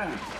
down.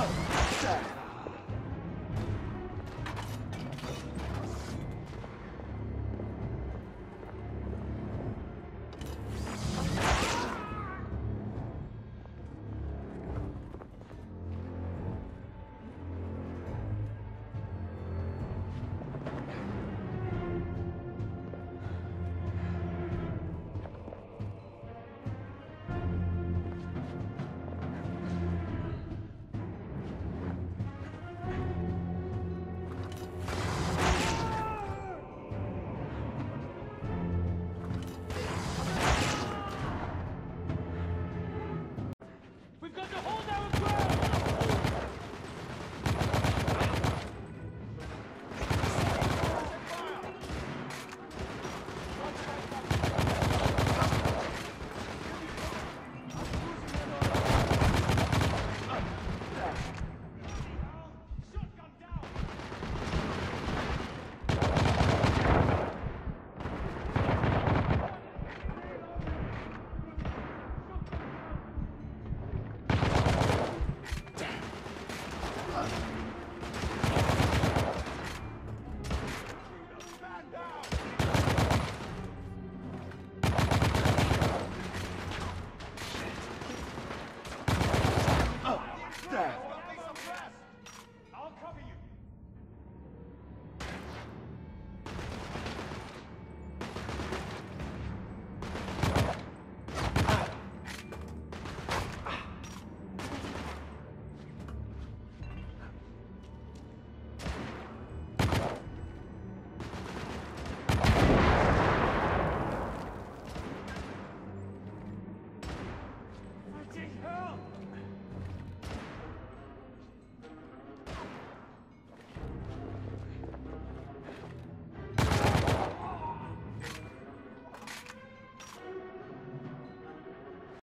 Oh,